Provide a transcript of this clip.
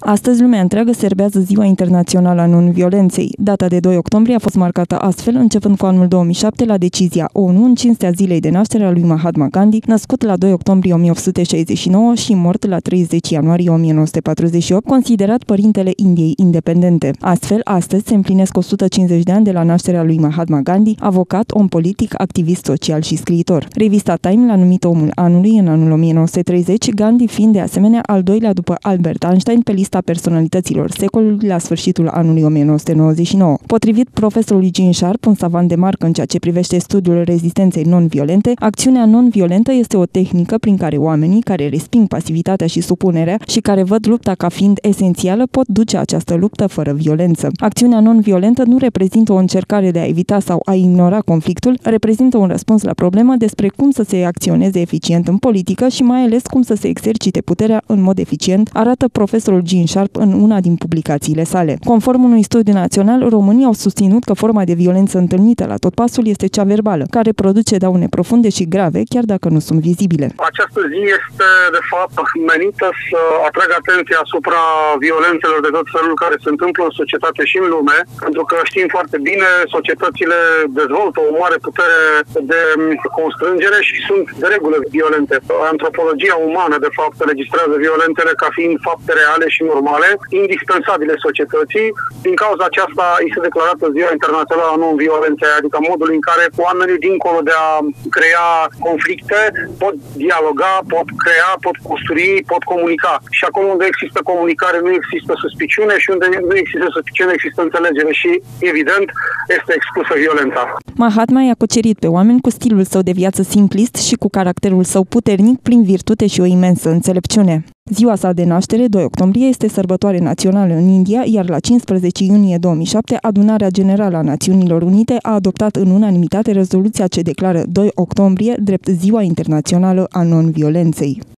Astăzi, lumea întreagă serbează Ziua Internațională a Non-Violenței. Data de 2 octombrie a fost marcată astfel, începând cu anul 2007, la decizia ONU în cinstea zilei de naștere a lui Mahatma Gandhi, născut la 2 octombrie 1869 și mort la 30 ianuarie 1948, considerat părintele Indiei independente. Astfel, astăzi se împlinesc 150 de ani de la nașterea lui Mahatma Gandhi, avocat, om politic, activist social și scriitor. Revista Time l-a numit omul anului în anul 1930, Gandhi fiind de asemenea al doilea după Albert Einstein pe lista personalităților secolului la sfârșitul anului 1999. Potrivit profesorului Jean Sharp, un savant de marcă în ceea ce privește studiul rezistenței non-violente, acțiunea non-violentă este o tehnică prin care oamenii care resping pasivitatea și supunerea și care văd lupta ca fiind esențială pot duce această luptă fără violență. Acțiunea non-violentă nu reprezintă o încercare de a evita sau a ignora conflictul, reprezintă un răspuns la problemă despre cum să se acționeze eficient în politică și mai ales cum să se exercite puterea în mod eficient, arată profesorul Jean Sharp în una din publicațiile sale. Conform unui studiu național, românii au susținut că forma de violență întâlnită la tot pasul este cea verbală, care produce daune profunde și grave, chiar dacă nu sunt vizibile. Această zi este, de fapt, menită să atragă atenția asupra violențelor de tot felul care se întâmplă în societate și în lume, pentru că știm foarte bine, societățile dezvoltă o mare putere de constrângere și sunt de regulă violente. Antropologia umană, de fapt, registrează violentele ca fiind fapte reale și normale, indispensabile societății. Din cauza aceasta este declarată Ziua Internațională a Non-Violenței, adică modul în care oamenii, dincolo de a crea conflicte, pot dialoga, pot crea, pot construi, pot comunica. Și acolo unde există comunicare nu există suspiciune și unde nu există suspiciune există înțelegere și, evident, este expusă violența. Mahatma i-a cucerit pe oameni cu stilul său de viață simplist și cu caracterul său puternic prin virtute și o imensă înțelepciune. Ziua sa de naștere, 2 octombrie, este sărbătoare națională în India, iar la 15 iunie 2007, Adunarea Generală a Națiunilor Unite a adoptat în unanimitate rezoluția ce declară 2 octombrie drept Ziua Internațională a Non-Violenței.